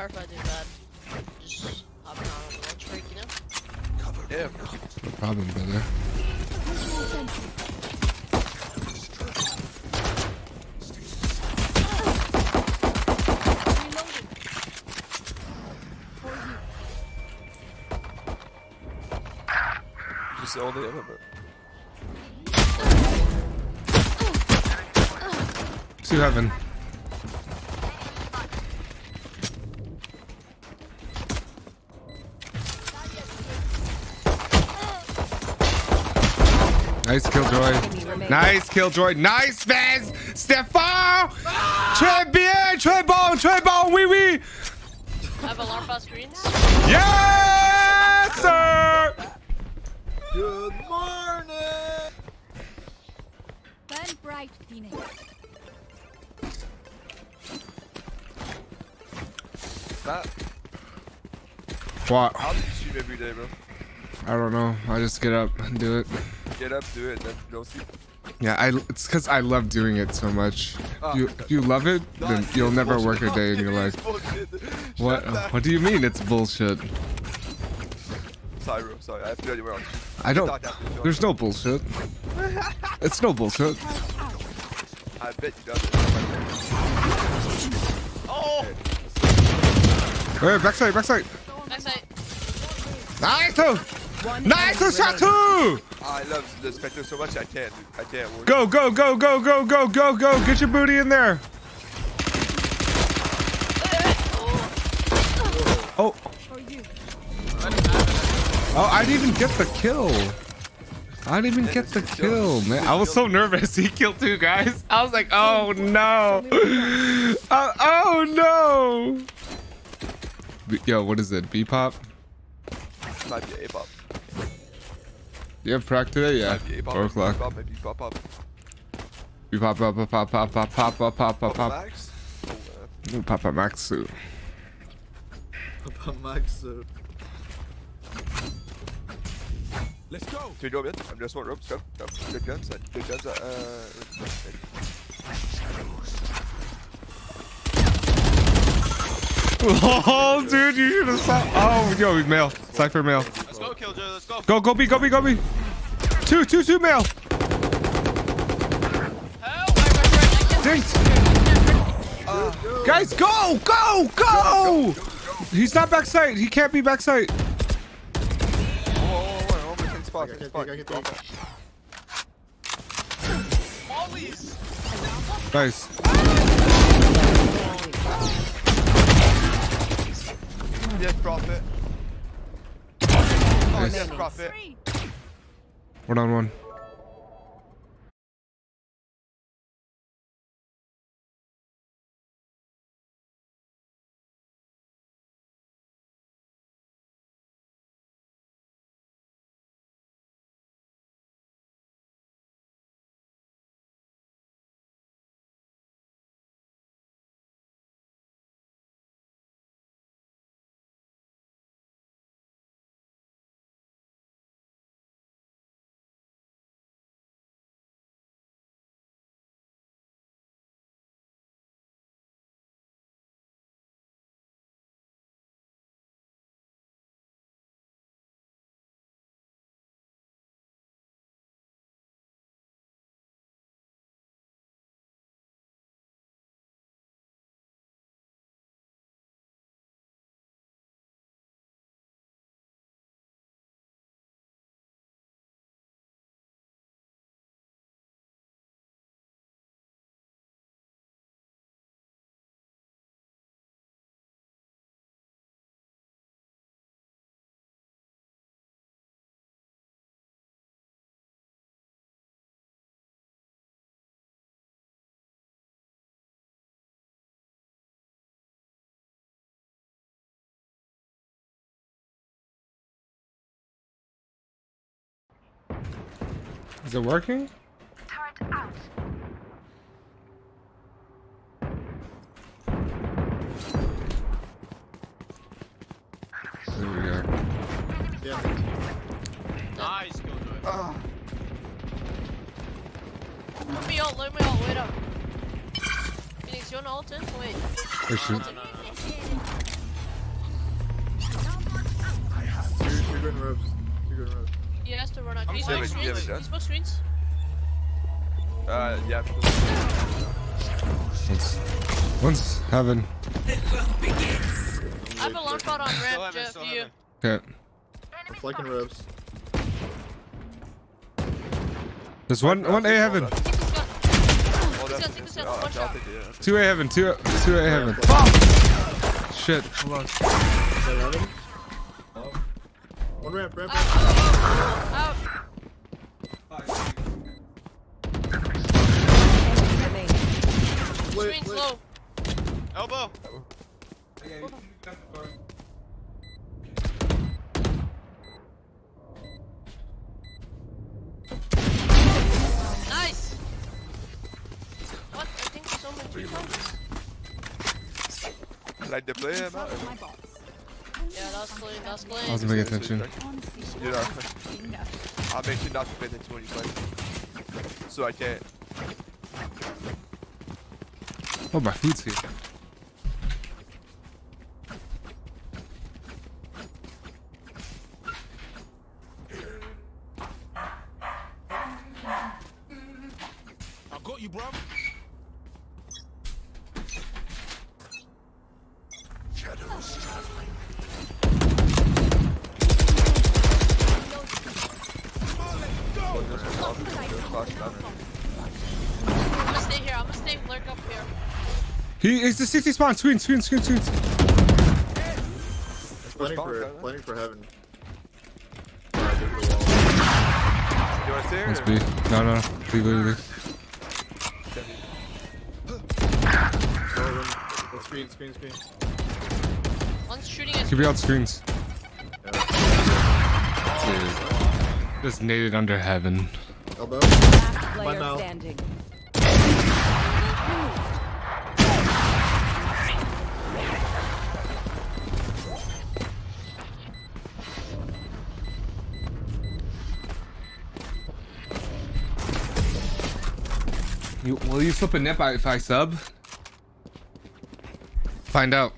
Or if I do bad, just hopping on on the lunch break, you know? Yeah. No problem, brother. Just only him, but Two heaven. Nice killjoy. Nice killjoy. Nice Vez. Stefan. Très bien. Très bon. Très bon. Oui, oui. I have alarm bot screens. Yes, sir. Good morning! Burn bright, Phoenix. Matt, What? how do you stream every day, bro? I don't know. I just get up and do it. Get up, do it, and then go sleep. Yeah, I. It's because I love doing it so much. Oh, you okay. you love it, then it's you'll never bullshit. work a day in your life. What? Shut What do you mean it's bullshit? Sorry, bro. Sorry, I have to do anywhere else. I don't. Thought that was your- There's no bullshit. It's no bullshit. I bet you does. Oh! Hey, backside, backside. Backside. Nice, nice, shot two. I love the Spectre so much I can't. I can't. Work. Go, go, go, go, go, go, go, go. Get your booty in there. Oh. Oh, I didn't even get the kill. I didn't even get the kill, man. I was so nervous. He killed two guys. I was like, oh no. Oh, oh no. Yo, what is it? B-pop? Might be A-pop. You have prac today? Yeah. Up, Four o'clock. Maybe pop up. Maybe pop up. You pop up, pop up, pop up, pop up, pop up, pop. Max. Ooh, pop up, Max. Pop up, Max. Let's go. Two drop yet? I'm just one rope. Go. Go. Good guns. Good guns. Uh. Oh, dude, you should have stopped. Oh, yo, male. Cypher male. Let's go, Killjoy. Let's go. Go, go, B, go, B, go, B. Two, two, two male. Help! Right, right, right. Dinks. Guys, go, go, go. He's not backside. He can't be backside. Spot, I can spot. take, I can take. Mollies. Nice. Yes, profit. Oh, yes, profit. We're down one. Is it working? Turret out. There we are. Yeah. Nice, go to it. Uh. Let me let me wait up. Phoenix, you wanna ult in? Wait. Oh. No, no, no. You're, you're good in ropes. You're good in ropes. He has to run out. Can you I'm smoke saving- screens? yeah, Can you smoke screens? Uh, yeah. Once, once heaven. I have a long shot on Still ramp, heaven, Jeff. still You. heaven. Okay. I'm flanking ropes. There's one one A heaven. Take this gun. Take this gun, that's- take this gun. I'll- One I'll shot. take it, yeah. Two A heaven. Two two A heaven. Shit. Hold on. Is that heaven? One ramp, ramp. Out, out, out, out. Wait, wait. low. Elbow. Nice. What? I think so many three times. Like the player, man. My box. Yeah, that's clean. That's I clean. wasn't paying attention. Honestly, she Yeah. has a finger. I'll make sure not to pay attention when you play. So I can't. Oh, my food's here. The city spawn. Screen, screen, screen, screen. Planning spawn, for, guy, man. for heaven. You wanna stay Let's be. No, no. Leave, leave, leave. Golden. Screen, screen, screen. One's shooting at Keep it out screens. Yeah. Dude. Just naded under heaven. Elbow. Last player standing. You, will you flip a nip if I sub? Find out.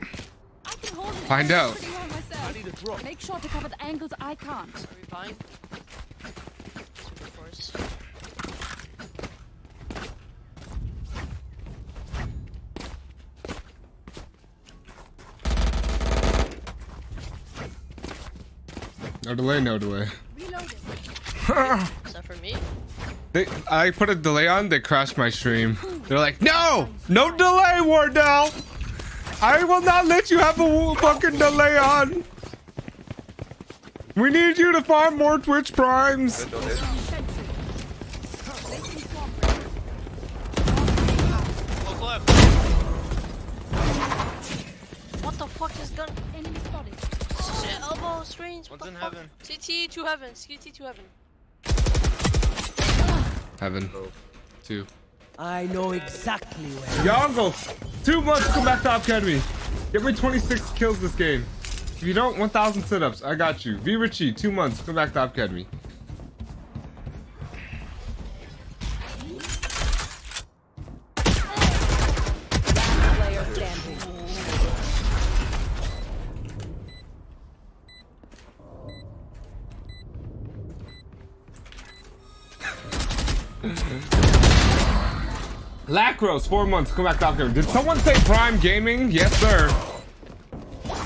I can hold it Find out. pretty well myself. Make sure to cover the angles I can't. Are we fine? No delay, no delay. They, I put a delay on, they crashed my stream. They're like, no! No delay, Wardell! I will not let you have a fucking delay on! We need you to farm more Twitch Primes! Don't hit. Sentry. Placing swamp breaker. Close left. What the fuck is gun? Enemy spotted. Shit, elbow, screens. What One's the in heaven. CT, two heaven. CT, two heaven. Heaven. Two. I know exactly where. Yongle! Two months to come back to Academy. Get me 26 kills this game. If you don't, 1,000 sit-ups. I got you. V Richie, two months. Come back to Academy. Mm-hmm. Lacros, four months. Come back to Academy. Did someone say Prime Gaming? Yes, sir.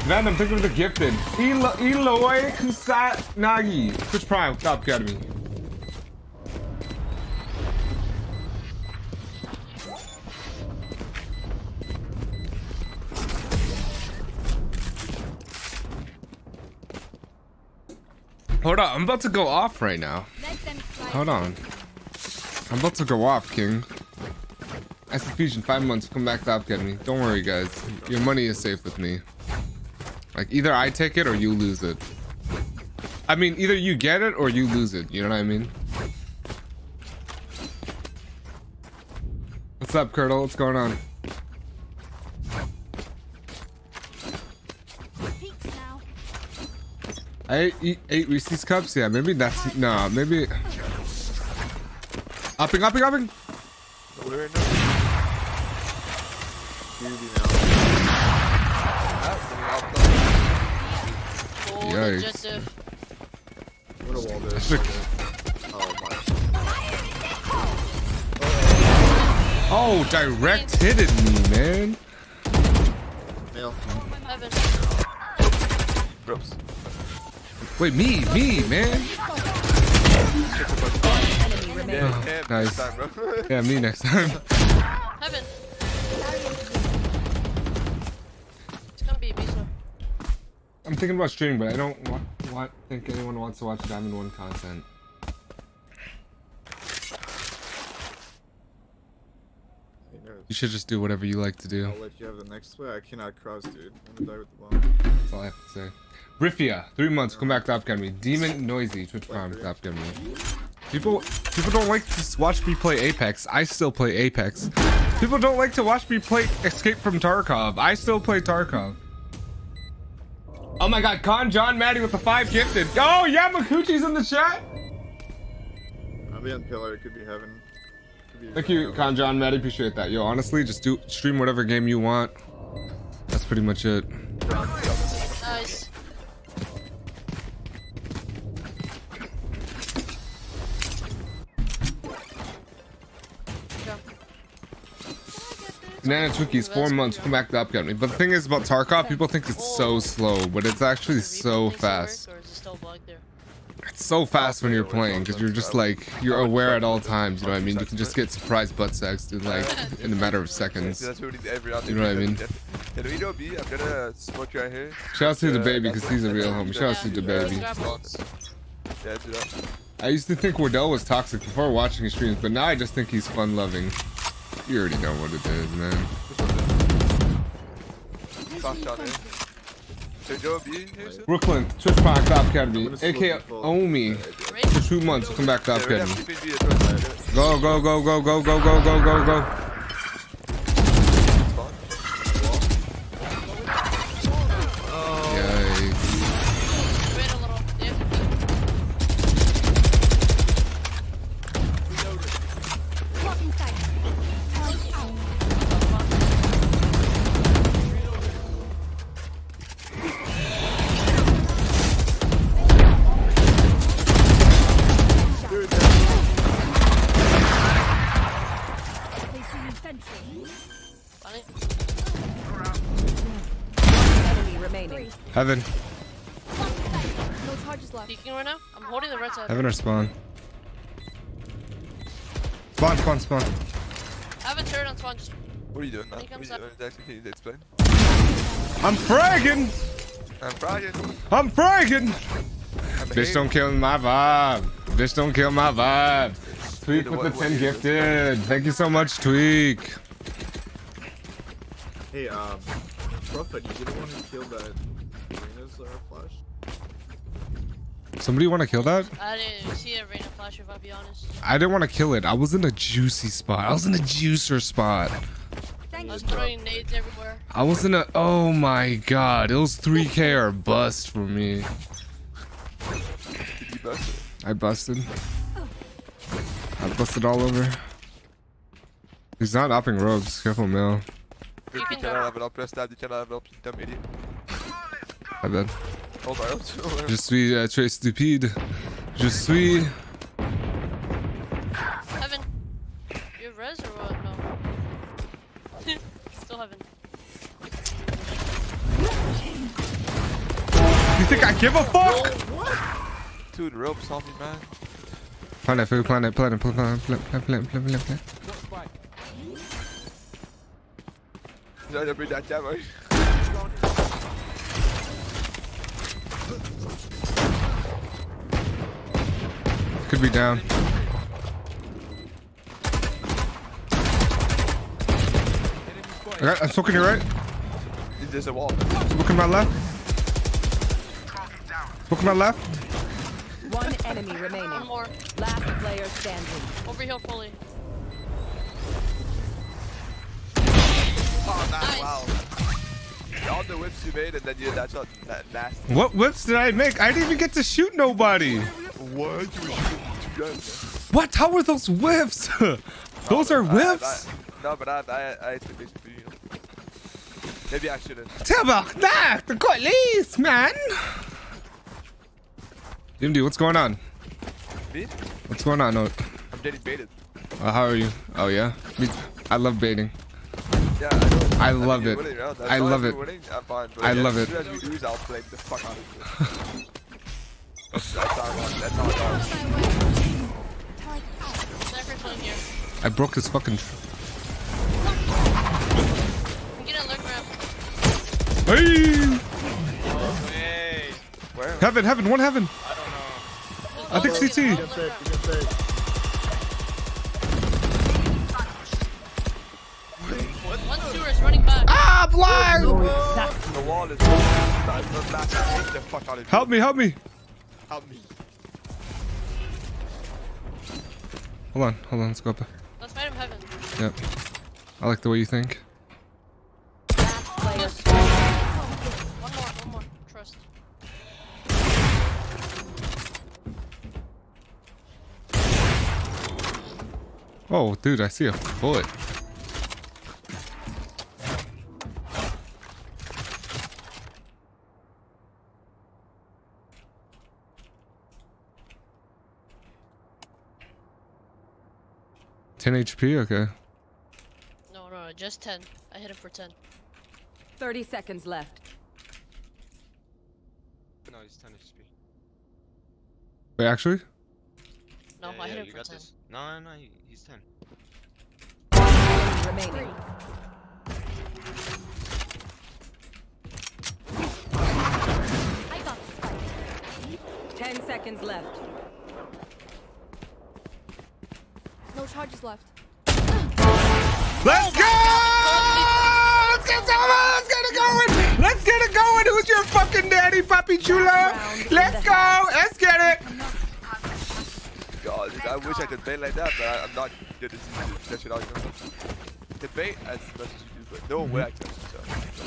Venom, think of the gifted. Elo Eloy Kusat Nagi. Twitch Prime, Top Academy. Hold on, I'm about to go off right now. Let them fly. Hold on. I'm about to go off, King. As fusion, five months, come back to Top Academy. Don't worry, guys. Your money is safe with me. Like, either I take it or you lose it. I mean, either you get it or you lose it. You know what I mean? What's up, Curdle? What's going on? I ate, eat, ate Reese's cups. Yeah, maybe that's no. Maybe Upping, upping, upping. Over right now. Oh, Yikes. Joseph. What a wall there. Oh my. Oh, direct hit at me, man. Wait, me, me, man. Enemy. Yeah, nice. next time, bro. Yeah, me next time. Heaven. It's gonna be Visa. I'm thinking about streaming, but I don't want, want think anyone wants to watch Diamond One content. You should just do whatever you like to do. I'll let you have the next play. I cannot cross, dude. I'm gonna die with the bomb. That's all I have to say. Riffia, three months, come back to Top Academy. Demon Noisy, Twitch Prime, Top Academy. People, people don't like to watch me play Apex. I still play Apex. People don't like to watch me play Escape from Tarkov. I still play Tarkov. Oh my God, Con John Maddie with the five gifted. Oh, Yamakuchi's in the chat. I'll be on pillar. It could be heaven. Could be Thank you, Con John Maddie. Appreciate that. Yo, honestly, just do stream whatever game you want. That's pretty much it. Nice. Jump. Nana Twinkies, four months, come back to Academy. But the thing is about Tarkov, people think it's so slow, but it's actually so fast. Or is it still bugged there? It's so fast when you're playing because you're just like you're aware at all times. You know what I mean? You can just get surprise butt sex in like in a matter of seconds. That's what we need every round. You know what I mean? Can we go B? I'm gonna smoke right here. Shout out to the baby because he's a real homie. Shout out to the baby. Grab bolts. Yeah, do that. I used to think Wardell was toxic before watching his streams, but now I just think he's fun loving. You already know what it is, man. Fast shot here. Go B here soon? Brooklyn, Twitch Prime Top Academy, aka Omi. For two months, come back to Top Academy. have to keep it B as well, right? Go, go, go, go, go, go, go, go, go, go. Spawn? Spawn, spawn, spawn. I have a turret on spawn. Just What are you doing, man? What are you doing? Jackson, can you explain? I'm fragging! I'm fragging. I'm fragging! I'm Bitch don't kill my vibe. Bitch don't kill my vibe. Tweak with the 10 gifted. Thank you so much, Tweak. Hey, um, Prophet, you the one who killed that Somebody want to kill that? I didn't see a rain of flash if I be honest. I didn't want to kill it. I was in a juicy spot. I was in a juicer spot. I was throwing nades everywhere. I was in a. Oh my god. It was 3k or bust for me. Did you bust it? I busted. I busted all over. He's not upping robes. Careful, Mel. Du can kan go. level up rösta, du kan level up intermediate. I bet. Hold my ult. hold my Je ult. suis euh, très stupide. Je suis. Heaven. You have res or what? No. Still heaven. You think I give a fuck? Dude, ropes on me, man. Planet, food, planet, planet, planet, planet, planet, planet, planet, planet. No, no, bring that down, Could be down. Okay, I'm smoking your right. There's a wall. Smoking my left. Smoking my left. One enemy remaining. One more. Last player standing. Over here fully. Oh, nice. Nice. Wow. All the whips you made and then you that shot that nasty. What whips did I make? I didn't even get to shoot nobody. What? You were shooting two guns. What? How were those whiffs? those are I- I- whiffs? no, but I, I, I expectation for you. Maybe I shouldn't. Tabarnak, the police, man. DMD, what's going on? Me? What's going on? No. I'm getting baited. Uh, how are you? Oh yeah. Me, I love baiting. Yeah, I. I mean, love you're it. winning, I love it. Winning, I'm fine, but I love it. That's I That's how I Sniper's one here. I broke this fucking. I'm getting look ramp. hey! Hey. Where? Heaven, heaven, one heaven. I don't know. I think CT. look You can ramp. fake, you can fake. One sewer is running back. Ah, blind! The wall is. That's the massive. Take the fuck out of you. Help me, help me. Help me. Hold on, hold on. Let's go up. there. Let's fight him heaven. Yep. I like the way you think. One more, one more. Trust. Oh, dude, I see a bullet. Ten HP. Okay. No, no, no, just 10. I hit him for 10. 30 seconds left. No, he's 10 HP. Wait, actually. No, yeah, I yeah, hit him for 10. this. No, no, he, he's 10. Remaining. I got the spike. 10 seconds left. No charges left. Let's go! Let's get some. Let's get it going. Let's get it going. Who's your fucking daddy, Papi Chulo? Let's go. Let's get it. God, I wish I could bait like that, but I, I'm not good at this that shit out. You know? Bait as much as you do, but no way I can. Mm-hmm.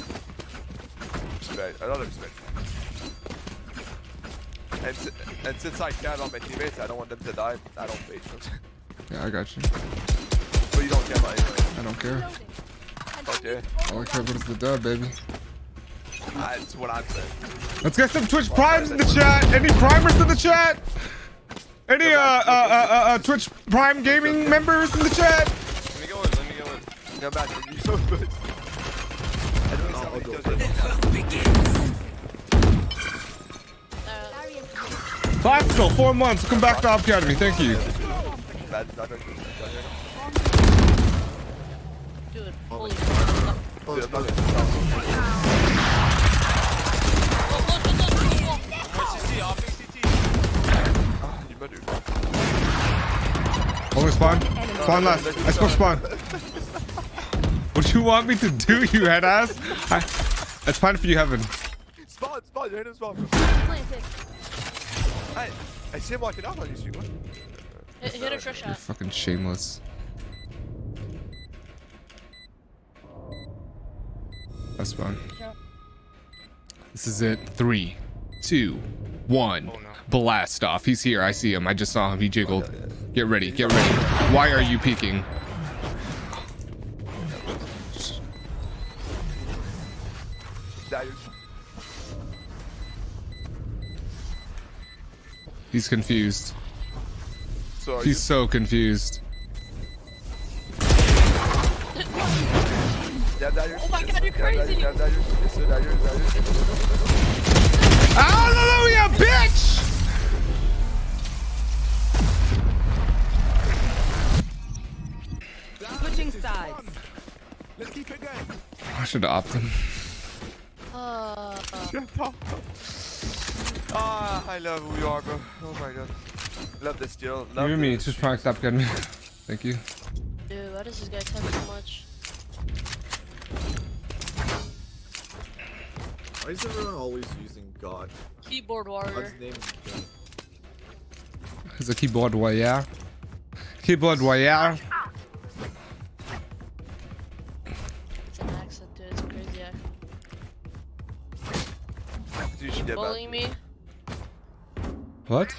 So. Respect. A lot of respect. And, and since I count on my teammates, I don't want them to die. I don't bait. You know? Yeah, I got you. but you don't care about anyway. I don't care. Okay. All I care about is the dub, baby. That's what I'm saying. Let's get some Twitch primes in the chat. Any primers in the chat? Any uh, uh, uh, uh, uh Twitch Prime gaming members in the chat? Let me go in, let me go in. No, man, you're so good. I don't know I'll somebody go does it. Uh, Classical, four months. Come back to Op Academy. Thank you. That's not good. dude, holy Oh, Dude, I'm not good. CT, offing CT. Ah, You better. Only spawn. Spawn last. I spoke spawn. What do you want me to do, you head ass? I, it's fine for you, Heaven. Spawn, spawn, you're in spawn. Hey, I see him walking out on you, street. What? Hit, hit a trick You're shot. fucking shameless. That's fine. This is it. Three, two, one. Oh, no. Blast off. He's here. I see him. I just saw him. He jiggled. Oh, Get ready. Get ready. Why are you peeking? He's confused. So are He's so confused. you? Yeah, daggers. Oh my God, you're crazy. Yeah, daggers. Yes, sir, daggers, daggers. Hallelujah, bitch! Switching sides. Let's keep it going. I should opt him. Uh, Ah, I love who you are, bro. Oh my god. Love this deal. Love You and me. this. Just trying to stop getting me. Thank you. dude, why does this guy tell so much? Why is everyone always using God? Keyboard warrior. God's name is God. It's a keyboard warrior. Keyboard warrior. It's an accent, dude. It's crazy accent. You Bullying me? What?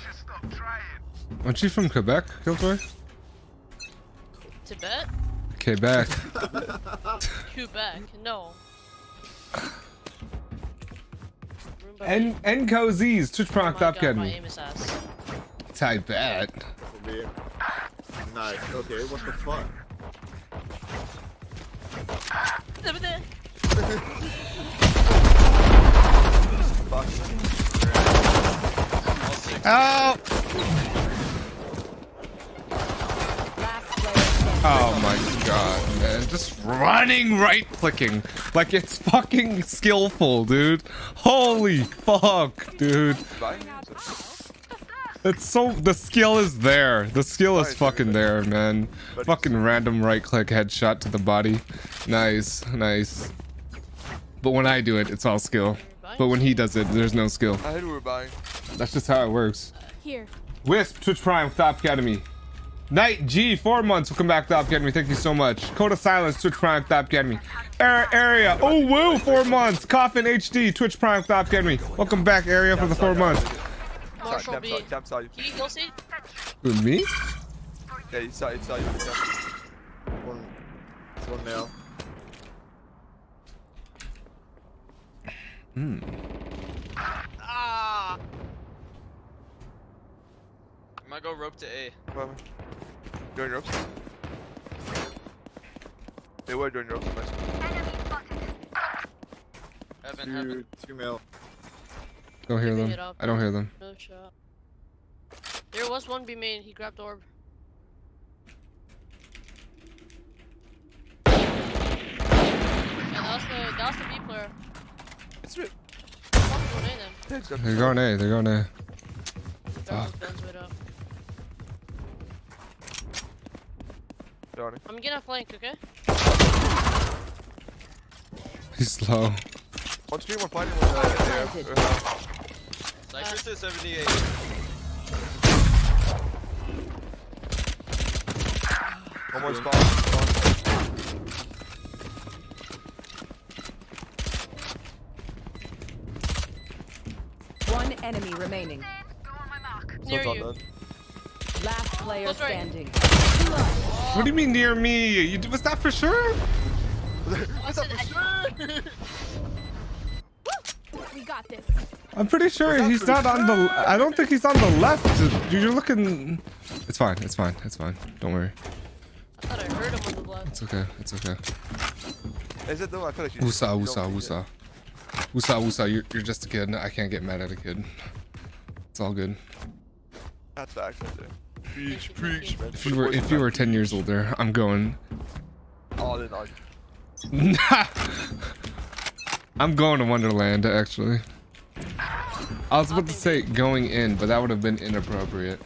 Aren't you from Quebec, Killjoy? Tibet? Quebec. Quebec? No. Roomba N N Z's Twitch Proc oh my Top god, my Academy. aim is ass. I bet. Will be. Nice. Okay, what the fuck? Fuck. Oh! Last player standing. Oh my god, man. Just running right clicking. Like it's fucking skillful, dude. Holy fuck, dude. It's so the skill is there. The skill is fucking there, man. Fucking random right click headshot to the body. Nice, nice. But when I do it, it's all skill. But when he does it, there's no skill. I heard we were buying. That's just how it works. Here. Wisp, Twitch Prime, Top Academy. Night G, four months. Welcome back, Top Academy. Thank you so much. Code of Silence, Twitch Prime, Top Academy. Air Area, oh woo, four months. Coffin HD, Twitch Prime, Top Academy. Welcome back, Area, for the four months. Sorry, Marshall B. saw you. Cam saw you. Can you heal C? Who, me? Yeah, he saw, he saw you. One, one nail. Hmm. Ah! I might go rope to A. Come on. Join ropes. They were doing ropes. Nice. Heaven, Two, heaven. two male. Don't hear them. I don't hear them. No shot. There was one B main. He grabbed orb. Yeah, that was the that was the B player. It's real. Fuck going in then. Yeah, it's got- They're going A. They're going A. That was Ben's way up. Johnny. I'm gonna flank, okay? He's slow. One stream, one fighting, one uh, there. Planted. Uh, Cypher to 78. one more spawn. spawn. One enemy remaining. Near you. Last player Close right. standing. What do you mean near me? You, was that for sure? I said, We got this. I'm pretty sure that he's for not on the. I don't think he's on the left. You're looking. It's fine. It's fine. It's fine. Don't worry. I thought I heard him on the left. It's okay. It's okay. Is it though? I feel like you Wusa, you wusa, don't wusa. Wusa, wusa. You're, you're just a kid. I can't get mad at a kid. It's all good. That's facts right there. Preach, preach, If you were if you were 10 years older, I'm going. all in on. I'm going to Wonderland actually. I was about to say going in, but that would have been inappropriate.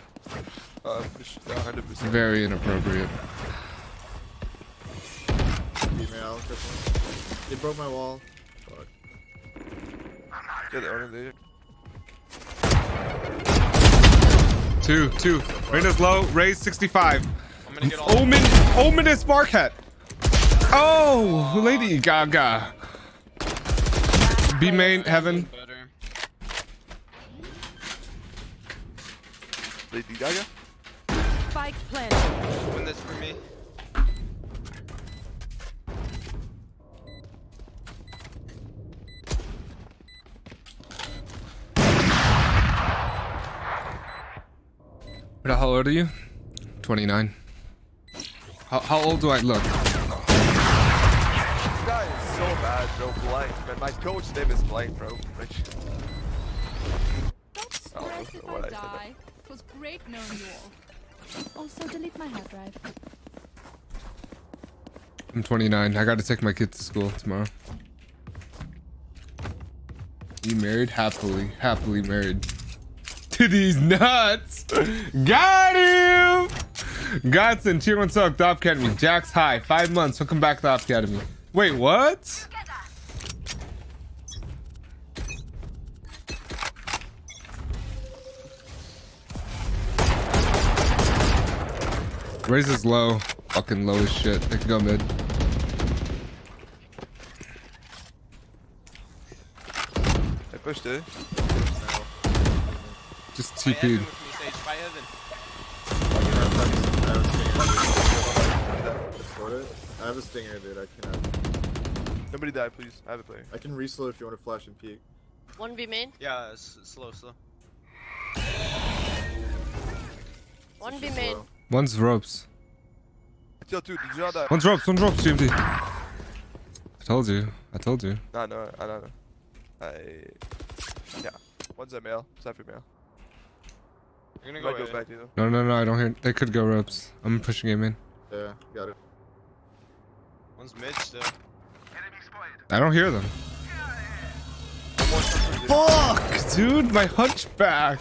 Uh, for sure, 100%. Very inappropriate. Female. They broke my wall. Fuck. Yeah, they're owning there. Two, two. Reyna's low. Raze 65. I'm gonna get all. Omen, ominous Marquette. Oh, Lady Gaga. B main heaven. Lady Gaga? Spike planted. Win this for me. How old are you? 29. How, how old do I look? This guy is so bad, bro. Blank, man. My coach name is Blank, bro. Like, Don't Oh, stress if what I I said. die. It was great knowing you all. Also, delete my hard drive. I'm 29. I gotta take my kids to school tomorrow. You married? Happily. Happily married. These nuts! Got him! Godson, tier 1 suck, Top Academy. Jax High, 5 months. Welcome back to Top Academy. Wait, what? Raze is low. Fucking low as shit. They can go mid. I pushed it. Just Fight Heaven TP'd. with me, Sage. Heaven. I have a stinger, dude. I cannot. Nobody die, please. I have a player. I can reslow if you want to flash and peek. One B main. Yeah, s- slow, slow. One B main. One's ropes. Yo, dude, did you know that? One's ropes. One's ropes. GMD. I told you. I told you. No, no, I don't know. I. Yeah. One's a male. Cypher male. You're gonna go, go back to them. No, no, no. I don't hear. They could go ropes. I'm pushing him in. Yeah, got it. One's mid still. I don't hear them. Fuck, dude, my hunchback.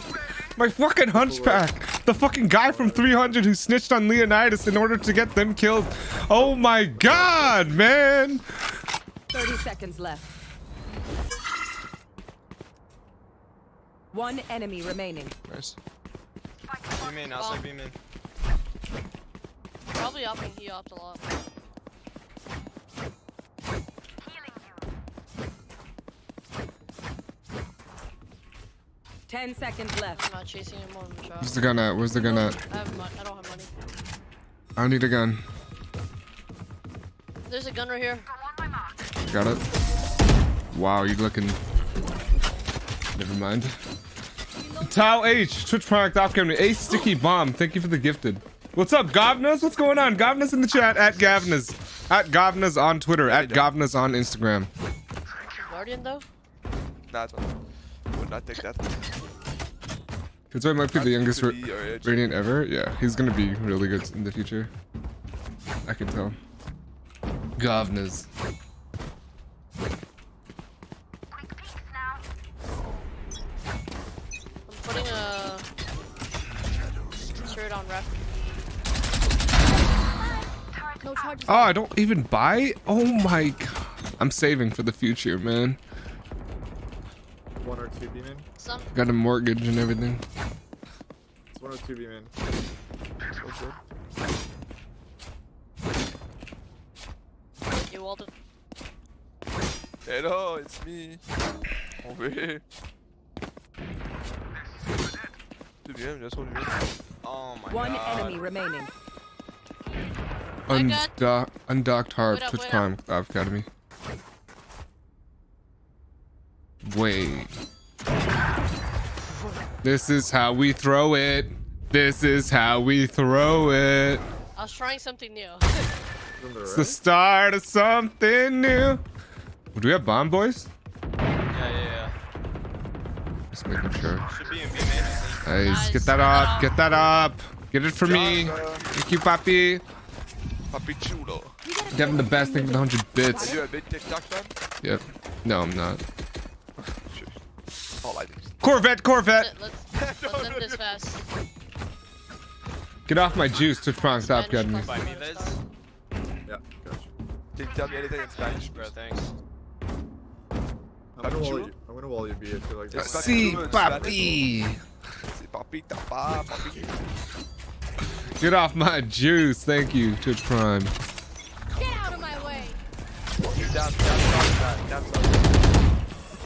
My fucking hunchback. The fucking guy from 300 who snitched on Leonidas in order to get them killed. Oh my god, man. 30 seconds left. One enemy remaining. Nice. B main, outside B main. Probably upping. He upped a lot. Ten seconds left. I'm not chasing him on the shot. Where's the gun at? Where's the gun at? I have money. I don't have money. I need a gun. There's a gun right here. Got it. Wow, you're looking. Never mind. Tao H, Twitch product off camera. A sticky bomb. Thank you for the gifted. What's up, Govnas? What's going on? Govnas in the chat at Govnas. At Govnas on Twitter. At Govnas on Instagram. Guardian though. Nah, it's. Would not take that. Killjoy might be the youngest ra- Could be or Edge. Radiant ever. Yeah, he's gonna be really good in the future. I can tell. Govnas. No charges. Oh, I don't even buy? Oh my god. I'm saving for the future, man. One or two B main. Some. Got a mortgage and everything. It's one or two B main. You Walden. Hello, it's me. Over here. Dude, yeah, that's what it is. Oh my One god. enemy remaining. I Undock, undocked harp, Wait up, Twitch wait Prime Academy. Wait. This is how we throw it. This is how we throw it. I was trying something new. It's the start of something new. Do we have bomb boys? Yeah, yeah, yeah. Just making sure. Should be in B main, Nice. Nice. Get that up. Get that up. Get it for me. Thank you, Papi. Papi chulo. Devin the best. thing you for the 100 Are bits. you a big TikTok fan? Yep. No, I'm not. All I. Corvette, Corvette. Let's, let's end this fast. Get off my juice, Twitch Prime Stop Spanish Academy. plus me another this. star. Yeah, gotcha. Can you tell me anything in Spanish? Bro, thanks. I'm gonna wall you. I'm gonna wall you B. I feel like Yes, that's Papi. Si, papi. Si, papita, pa, papi. Get off my juice. Thank you, Twitch Prime. Get out of my way.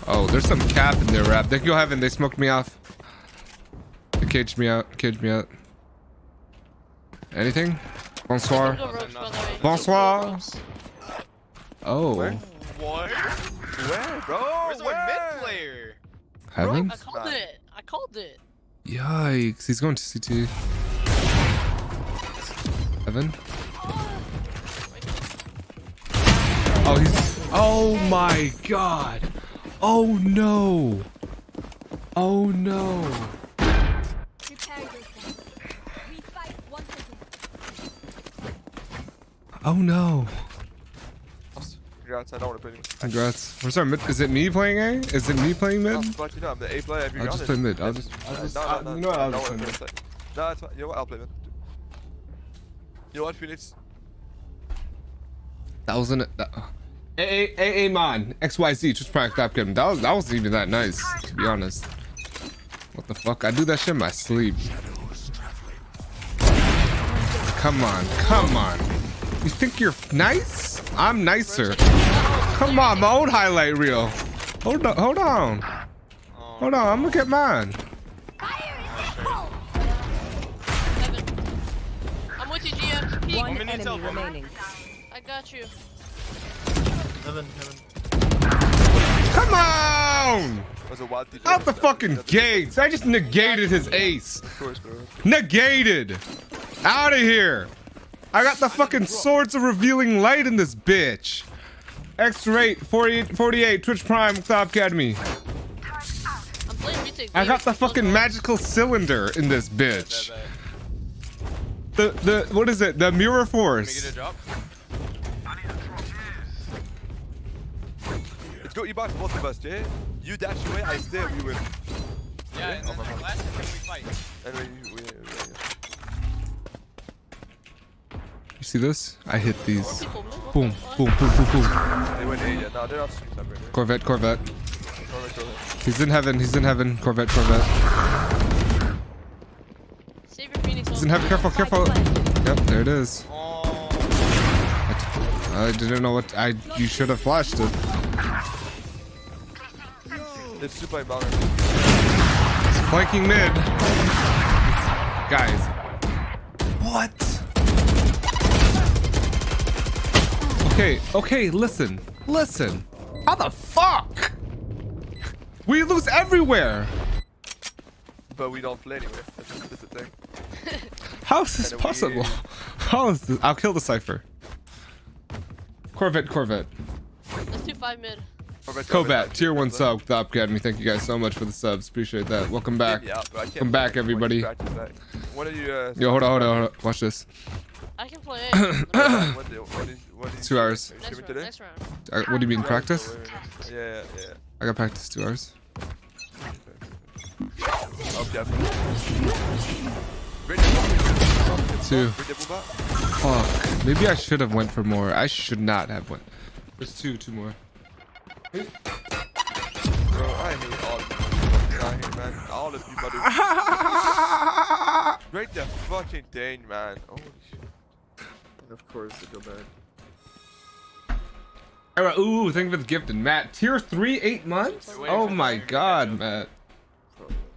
Oh, there's some cap in there, rap. Thank you, Heaven. They smoked me off. They caged me out. Caged me out. Anything? Bonsoir. Go ropes, by the way. Bonsoir. Go ropes. Oh, What? Where, bro? Where's our Where? mid player? Heaven? I called it. I called it. Yikes. He's going to CT. Heaven? Oh, he's. Oh my god. Oh no. Oh no. Prepare yourself. We fight once again. Oh no. Congrats, I don't want to play anymore. Congrats. Where's our mid? Is it me playing A? Is it me playing mid? I'll let you know, I'm the A player. I'll just play mid. I'll just. I'll No, just no, I- no, you know what? I'll no, just no, play no, mid. no, No, it's fine. You know what? I'll play mid. You know what, Phoenix? That wasn't it. That, A A A A Mon XYZ just prime stop getting. That was that wasn't even that nice to be honest. What the fuck? I do that shit in my sleep. Come on, come on. You think you're nice? I'm nicer. Come on, my old highlight reel. Hold on, hold on, hold on. I'm gonna get mine. Remaining. I got you. Heaven, heaven. Come on! Was a wild DJ. Out the fucking gates! I just negated his ace. Of course, bro. Negated! Out of here! I got the fucking swords of revealing light in this bitch. X-Rate 48, 48 Twitch Prime Top Academy. I'm playing Retake. I got the fucking magical cylinder in this bitch. The the what is it? The mirror Make it a force. Let's go E-box, both of us, Jay. You dash away, I stay, we win. Yeah, and then like, last time we fight. And we, we, we, You see this? I hit these. People move. What Boom, boom, boom, boom, boom. they went A, yeah. No, they're off stream separate. Corvette, Corvette. Go ahead. He's in heaven. He's in heaven. Corvette, Corvette. Save your Phoenix. He's in heaven. Careful, careful. Yep, there it is. Oh, I didn't know what I. You should have flashed it. It's super imbalance. Flanking mid. Guys. What? Okay, okay, listen. Listen. How the fuck? We lose everywhere. But we don't play anyway. That's, that's the thing. How is this possible? How is this? I'll kill the Cypher. Corvette, Corvette. Let's do five mid. Corvette, Kobat, tier one sub, the Academy. Thank you guys so much for the subs. Appreciate that. Welcome back. Yeah, but I can't Come back, everybody. Back to back. What are you? Uh, Yo, hold on, hold on, hold on. Watch this. I can play. what, do- what is, what is Two hours. Next round. Next round. Uh, what do you mean, practice? Yeah, yeah. I got practice two hours. Oh, definitely. Red Two. Red Devil back. Fuck. Maybe I should have went for more. I should not have went. There's two, two more. Bro, I hate all of you out here, man. All of you mother. Break the fucking thing, man. Holy shit. And of course, they go back. Alright, ooh, thank you for the gift. And Matt, tier three, eight months? Oh my god. Matt.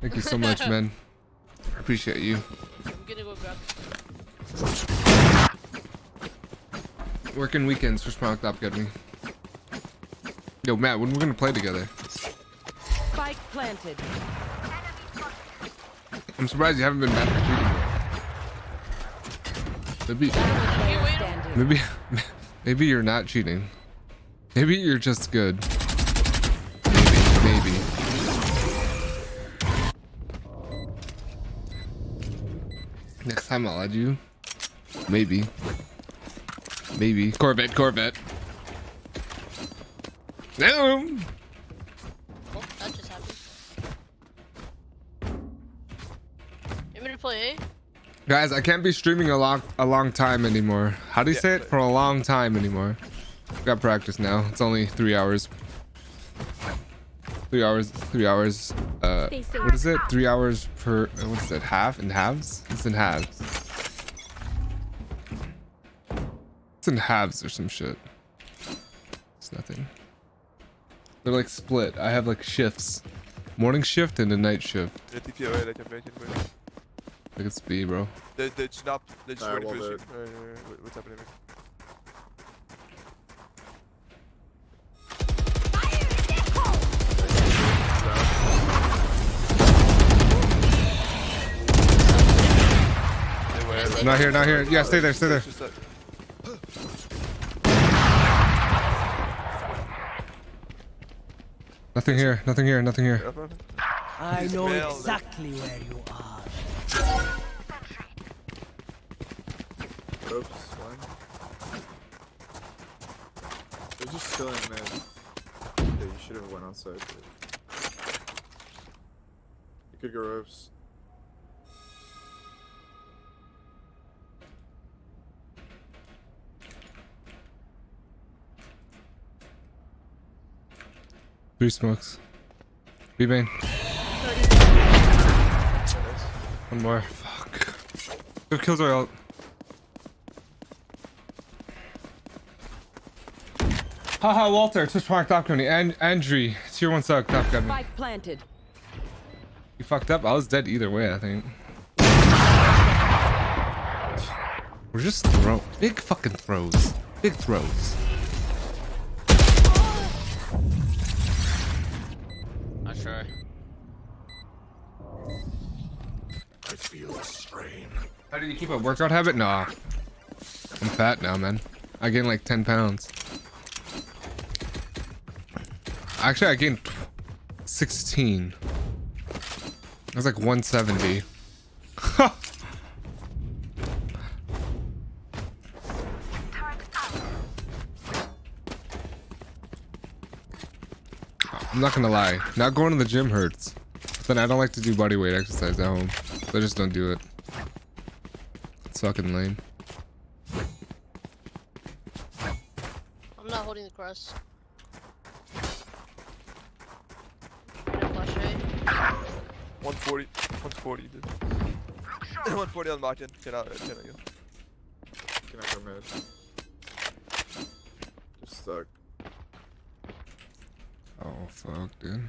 Thank you so much, man. I appreciate you. I'm gonna go grab. Working weekends for Smile Top Academy. Yo, Matt, when we're gonna play together? Spike planted. I'm surprised you haven't been mad for cheating. Maybe, maybe, maybe you're not cheating. Maybe you're just good. Next time I'll add you. Maybe. Maybe. Corvette, Corvette. No. Oh, that just happened. You want to play A? Guys, I can't be streaming a long a long time anymore. How do you Yeah, say it? For a long time anymore. Got practice now. It's only three hours. Three hours. Three hours. Stay safe. what is it? Three hours per. uh, What is it? Half in halves? It's in halves. It's in halves or some shit. It's nothing. They're like split. I have like shifts. Morning shift and a night shift. The TTO, like I mentioned, bro. Like it's bro. They, they just not, they just Alright, waiting for the the- stream. Alright, alright, alright. What's happening? Not here, not here. Yeah, stay there, stay there. It's just that- Nothing here, nothing here, nothing here. Up, up. I know exactly where you are. Oops, one. They're just chilling, man. Yeah, you should have went outside. You could go ropes. Three smokes. B main. One more. Fuck. Go Killjoy ult. Haha, Walter, Twitch Park Top Company, and Andrew, tier one suck, Top Company. Spike planted. You fucked up? I was dead either way, I think. We're just throw big fucking throws. Big throws. You keep a workout habit? Nah. I'm fat now, man. I gained like 10 pounds. Actually, I gained 16. I was like 170. I'm not gonna lie. Not going to the gym hurts. But then I don't like to do body weight exercise at home. So I just don't do it. It's fucking lame. I'm not holding the cross. No flash, right? 140. 140, dude. 140 on Martin. 10 out, 10 again. Can I go mid? Just stuck. Oh fuck, dude.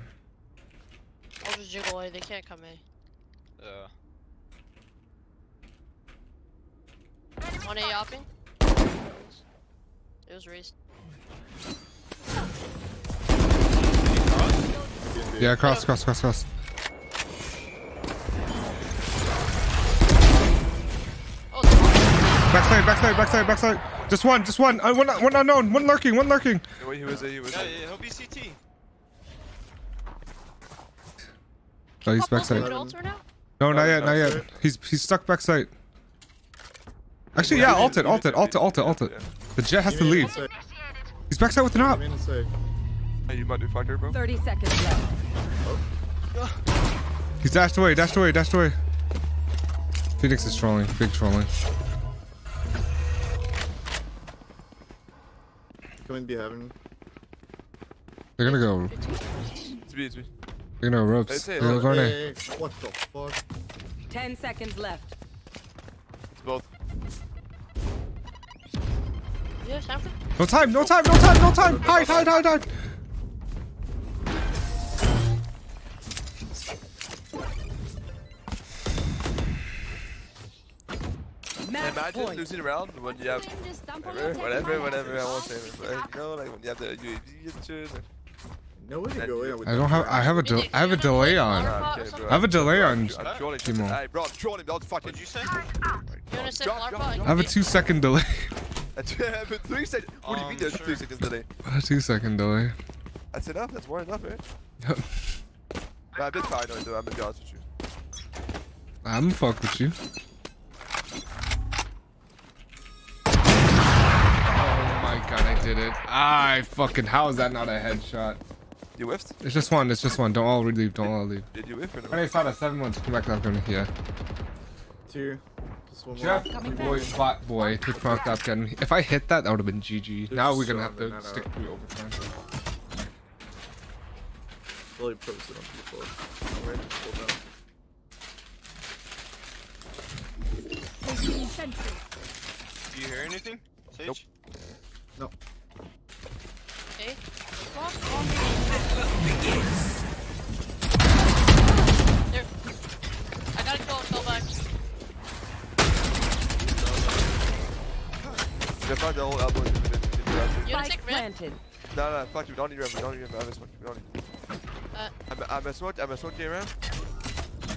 I'll just jiggle away. They can't come in. Yeah. One A hopping. It was raised. Yeah, cross, cross, cross, cross. Oh, the Backside, backside, backside, backside. Just one, just one. Uh, one, one unknown, one lurking, one lurking. No, he was a, he was Yeah, a. yeah, he'll be CT. Oh, he's backside. with altar now? No, not yet, not yet. He's he's stuck backside. Actually, yeah, ult it, ult it, ult it, ult it, ult it. The Jett has to Give me a leave. He's backside with an Give op. me a sec. Hey, you motherfucker, bro. 30 seconds left. He's dashed away, dashed away, dashed away. Phoenix is trolling, big trolling. Come and be having. They're gonna go. It's me, it's me. They're gonna go ropes. say They're it. going Hey, to. hey, hey, what the fuck? 10 seconds left. Have time for? No time, no time, no time, no time. Hide, hide, hide, hide. Imagine point. losing around when you have Can just dump on your whatever, whatever, whatever. I won't say it, but like, you know, like when you have the UAV and No way to go in with I don't have. I have a. Del- I have a delay on. Ah, okay, bro. I have a delay on. I'm trolling. Hey, bro, I'm trolling. Don't fucking. What'd you say? You wanna say Drop, flower drop, pot? I have a two second delay. That's but three oh, seconds. What do you mean there's sure. three seconds delay? a two second delay. That's enough. That's more than enough, right? Nah, I'm a bit paranoid though. I'm gonna be honest with you. I'm fuck with you. Oh my god, I did it. I fucking. How is that not a headshot? You whiffed? It's just one. It's just one. Don't all leave. Don't all leave. Did you whiff or no? When I saw that seven ones come back up gun. Yeah. Two. Just one more. Jeff, boy, back. bot boy, to mark up gun. If I hit that, that would have been GG. They're Now we're gonna have to stick net through overtime. Really posted on people. I'm ready to pull down. Placing. Do you hear anything? Sage? Nope. No. Okay. They found the whole elbow in the You wanna take red? planted. No, no, fuck you. Don't need ram. Don't need ram. I'm a smoke. Don't need. Uh. I'm a, I'm a smoke. I'm a smoke ram.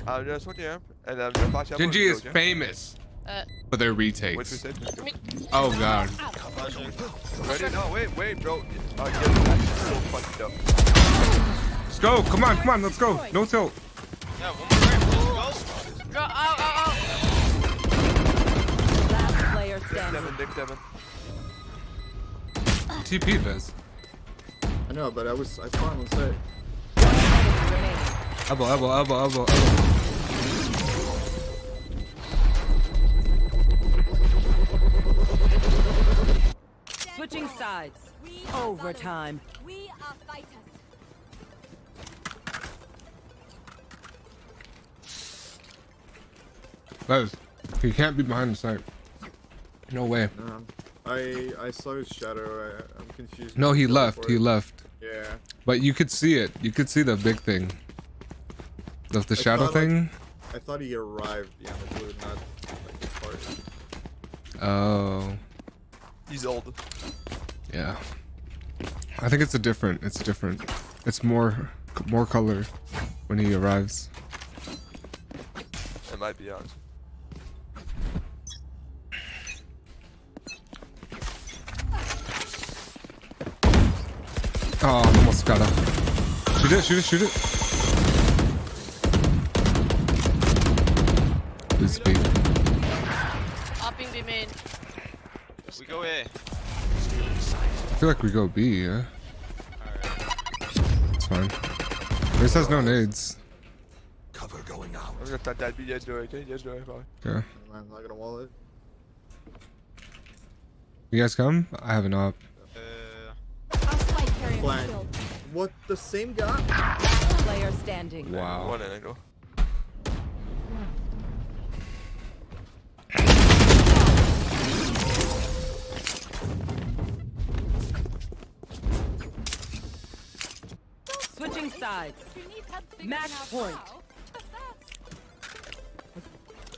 I'm a smoke ram. And I'm gonna flash. Genji is famous Uh, for their retakes. What's we say? Oh god. Ready? No, wait, wait, bro. Uh, yeah, so fucked up. Let's go. Come on, come on. Let's go. No tilt. Yeah, one more ramp. Let's go. Draw, ow, ow, Last player Dick standing. Devin, Dick Devin. TP Viz. I know, but I was I saw him on set. Enemy remaining. Elbow, elbow, elbow, elbow, elbow. Switching sides. Overtime. We are fighters. Viz, he can't be behind the site. No way. No. I I saw his shadow. I, I'm confused. No, he left. He it. left. Yeah. But you could see it. You could see the big thing. The, the I shadow thought, like- thing. I thought he arrived Yeah, the blue, not like the party. Oh, He's old. yeah. I think it's a different. It's different. It's more, more color when he arrives. It might be honest. Oh, almost got him. Shoot it, shoot it, shoot it. This speed. Hopping B main. We go A. I feel like we go B, yeah. Alright. It's fine. This has no nades. Cover going out. I'm gonna plant that B. You guys do it, okay? You guys do it, probably. Yeah. I'm not gonna wall it. You guys come? I have an op. Our spike carrier Flank. killed. What? The same guy? Player standing. Wow. One angle. Switching sides. If you need help figuring Match point. how, just ask.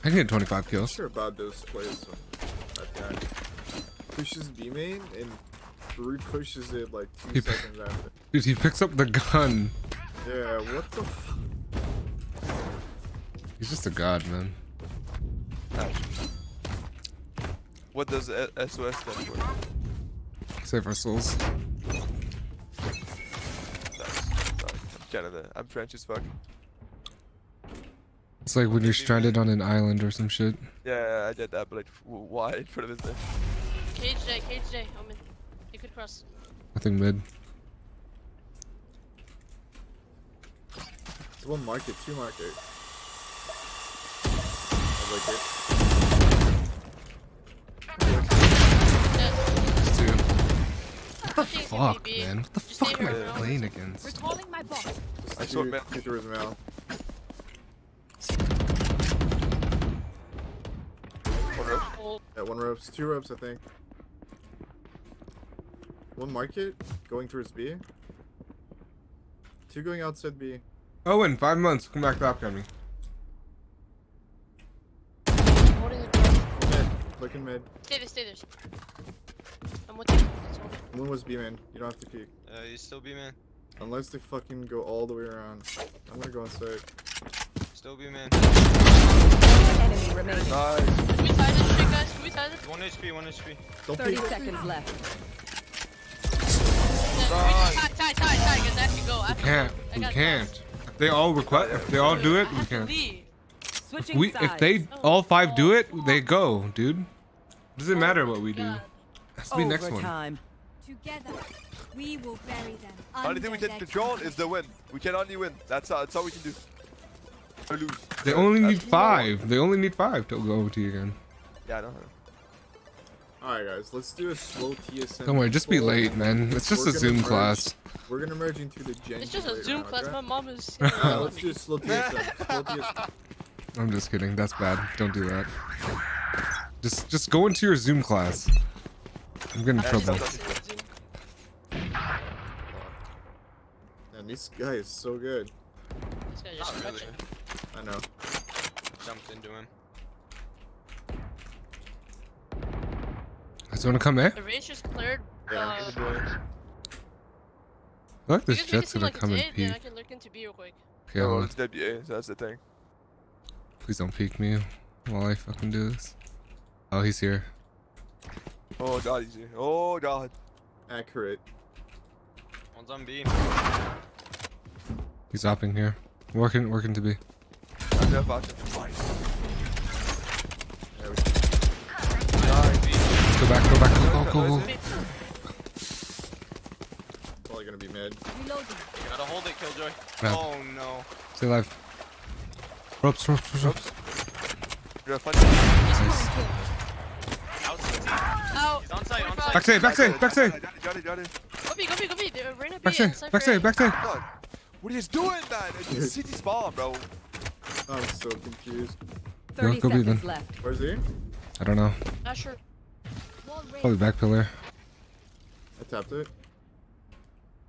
I can get 25 I'm kills. sure about those plays. So that guy pushes B main and re-pushes it like two He- seconds after. Dude, he picks up the gun. Yeah, what the f- He's just a god, man. What does SOS stand for? Save our souls. Nice. Sorry, I'm Canada. I'm French as fuck. It's like when you're stranded on an island or some shit. Yeah, I did that, but like, why in front of his name? Cage J, Cage J. Omen. You could cross. Nothing mid. It's one market, two market. I like it. Dead. Dude, Pushing fuck, man. What the Just fuck stay am I here, playing against? Recalling my bot. I saw two, man. through his mouth. One rope. Yeah, one ropes, two ropes, I think. One market going towards B. Two going outside B. Owen, Oh, five months. Come back to Academy. holding the door. Mid, looking mid. Stay there, stay there. I'm with you. Let's hold it. One was B man. You don't have to peek. uh, you still B man. Unless they fucking go all the way around. I'm gonna go inside. Still B man. Enemy remaining. Nice. Can we tie this shit, guys? Can we tie this? One HP, one HP. Don't 30 peek. seconds left. Tie, tie, tie, tie, because I can go. I We can't. I We can't. If they all request, if they all do it, we can't. leave. Switching We, if they all five do it, they go, dude. Doesn't matter what we do. That's the next one. Together, we will bury them. Only thing we under can control is the win. We can only win. That's all. That's all we can do. Or lose. They only need five. They only need five to go OT again. Yeah, I know. Alright guys, let's do a slow TSM. Don't worry, just be late, man. It's just We're a Zoom merge- class. We're gonna merge into the gen. It's just a Zoom class. okay? My mom is. Yeah, let's do a slow TSM. slow TSM. I'm just kidding. That's bad. Don't do that. Just, just go into your Zoom class. I'm getting in trouble. stop, And this guy is so good. This guy just Not really. I know. Jumped into him. Guys, wanna come, eh? The Raze just cleared. Yeah, uh. I like this you guys make it Jett's gonna like come and peek. then I can look into B real quick. Okay, Oh, it's WA, so that's the thing. Please don't peek me while I fucking do this. Oh, he's here. Oh god, easy. Oh god. Accurate. One's on B. He's hopping here. Working, working to be. I'm gonna go back, go back, go, go, go, go. probably gonna be mid. Reloading. Gotta hold it, Killjoy. Yeah. Oh no. Stay alive. Ropes, ropes, ropes, ropes. You're. Nice. Out He's on site, on site. Back save, back save, back save. Got it, got it. Go B, go B, go B. They're B. Back save, back A. back save. What are you doing, man? It's city spawn, bro. I'm so confused. 30 go B seconds then. left. Where's he? I don't know. Not sure. Wall raised. Probably back pillar. I tapped it.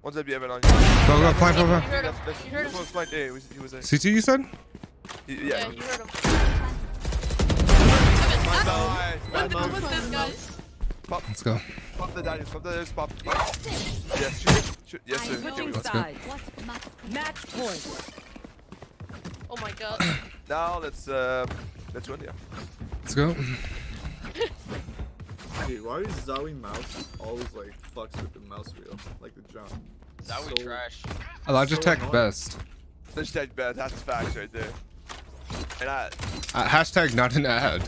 One's WA Evan on you. Go, go, fly, fly, You fly. heard him. That's- that's- You heard him. one's flank A. He was, he was a. CT, you said? he- Yeah, yeah. you heard him. Nice. Look at what's this, guys. Pop. Let's go. Pop the daddies. Pop the daddies. Pop. Yes, shoot it. Shoot. Yes, sir. Switching. Let's go. sides. Match point. Oh my god. Now let's uh, let's run yeah. Let's go. Dude, why is Zowie mouse always like fucks with the mouse wheel? Like the jump. That we So- trash. I Logitech annoying. best. Hashtag best, That's facts right there. And I, Uh, hashtag not an ad.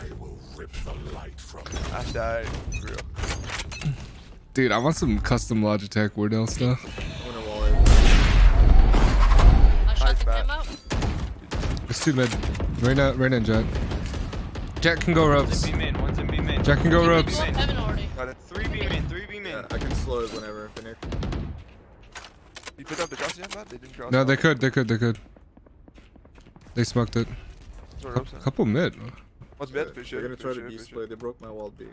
I will rip the light from you. hashtag for real. Dude, I want some custom Logitech Wardell stuff. I'm gonna wall it. I shot the Matt. cam out. It's too mid. Reyna, Reyna and Jett. Jett can go One's ropes. in B main, one's in B main. Jett can go Go ropes. up already. Got it. Three B main, three B main. Yeah, I can slow it whenever. Finish. You put up the cross yet, Matt? They didn't cross. No, they could, they could, they could. They smoked it. Sort of. Couple mid. What's mid for? They're gonna try to B for. They broke my wall B.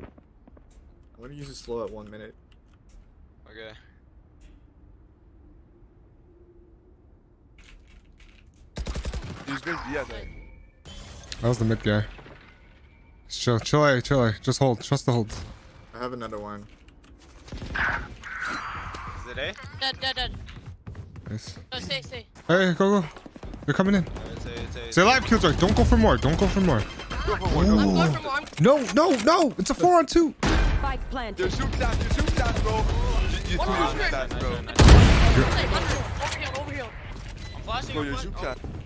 I'm gonna use it slow at one minute. Okay. He's good. Yeah, man. That was the mid guy. Chill, chill, A, chill, A. Just hold, trust the hold. I have another one. Is it A? Dead, dead, dead. Nice. No, stay, stay. Hey, go, go. They're coming in. Yeah, It's A, it's A. Stay alive, Killjoy. Don't go for more. Don't go for more. Go for one. Go for going more. I'm No, no, no. It's a four on two. Spike You're planted. shooting that. You're shooting that, bro. You, you One threw your hundred. shoot that, Nice bro. nice Over here, over here. I'm flashing, Bro, you're flashing. shoot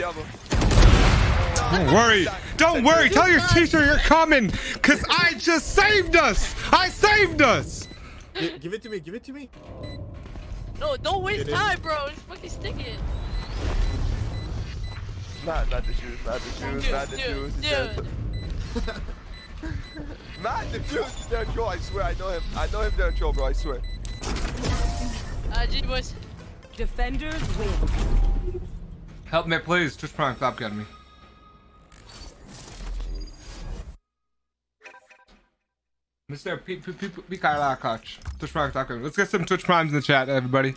that. Diablo. Don't worry. Don't worry. Tell your teacher you're coming. Cause I just saved us. I saved us. Gi- give it to me. Give it to me. No, don't waste It is. time, bro. Just fucking stick it. Matt, Matt the shoes, Matt the shoes, Dude, Matt the shoes. dude, he said- dude. The shoes, they're a troll, I swear, I know him. I know him, they're a troll, bro, I swear. Uh, G boys. Defenders win. Help me, please. Just prime. Stop getting me. Mr. P- P- P- P- Kyle Koch. Twitch Prime. Getting. Let's get some Twitch Primes in the chat, everybody.